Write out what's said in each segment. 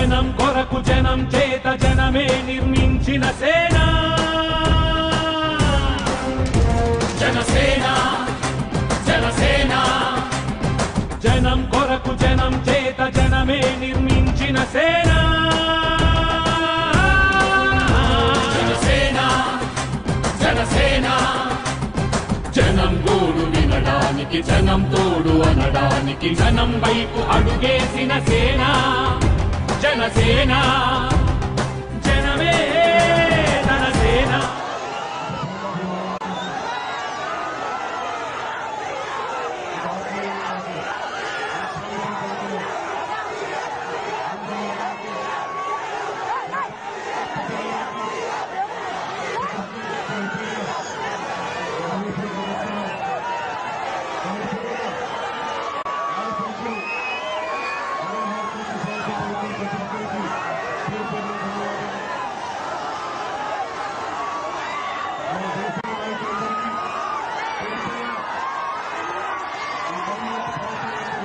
జనం కొరకు జనం చేత జనమే నిర్మించిన సేన. జనసేన జనసేన. జనం కొరకు జనం చేత జనమే నిర్మించిన సేన. జనసేన జనసేన. జనం గోడు వినడానికి జనం తోడు అనడానికి జనం వైపు అడుగేసిన సేనా. జనసేన.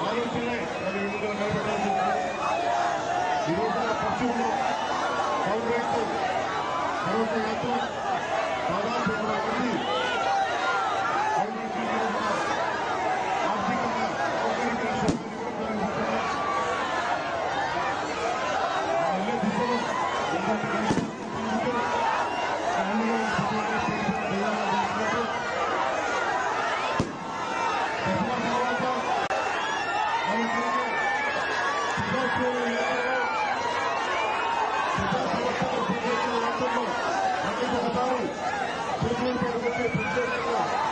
ఆలోచనలే మరి ఎన్నికలు నిలబెట్టాల్సింది ఈ రోజున పశ్చిమలో కాంగ్రెస్ పర్వత యాత్ర 这个。